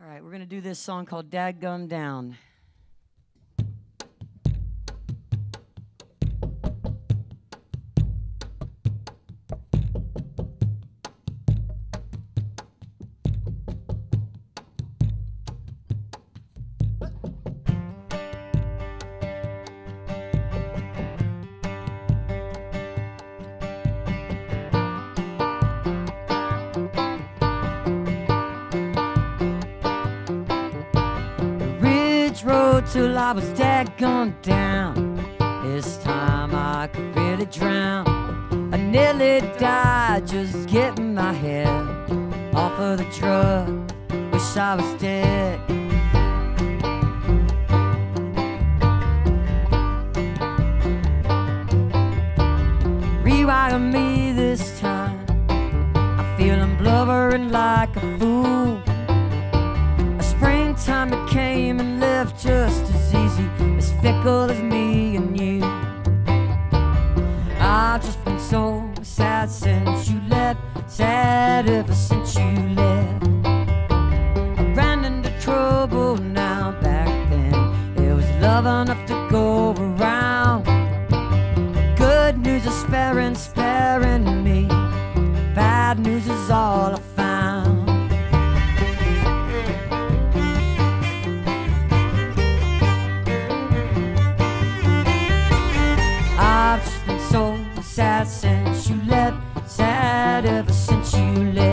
All right, we're going to do this song called Dadgum Down. Till I was dadgum down. This time I could really drown. I nearly died just getting my head off of the truck. Wish I was dead. Rewire me this time. I feel I'm blubbering like a fool. A springtime it came as fickle as me and you. I've just been so sad since you left, sad ever since you left. I ran into trouble now back then. There was love enough to go sad since you left, sad ever since you left.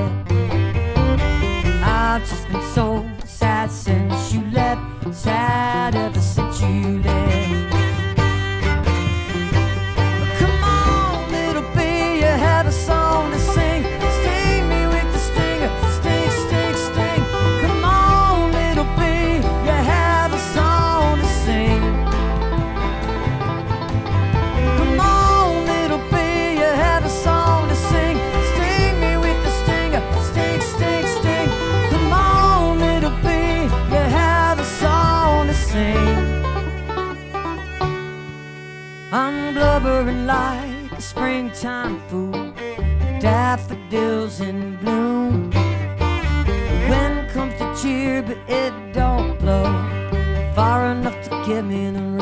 A springtime fool, daffodils in bloom. The wind comes to cheer, but it don't blow far enough to get me in the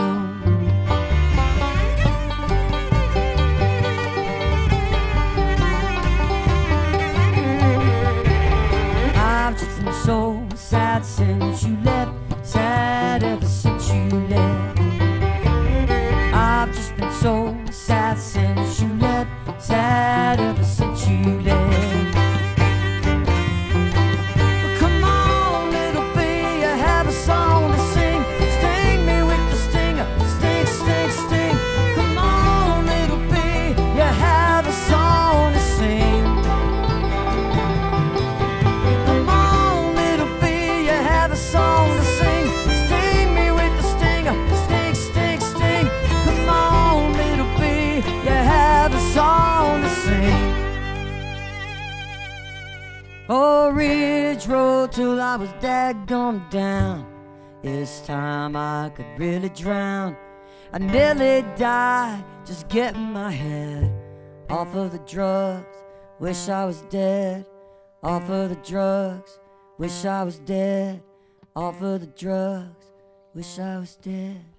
Oh, Ridge Road till I was daggone down. This time I could really drown. I nearly died just getting my head off of the drugs. Wish I was dead off of the drugs. Wish I was dead off of the drugs. Wish I was dead.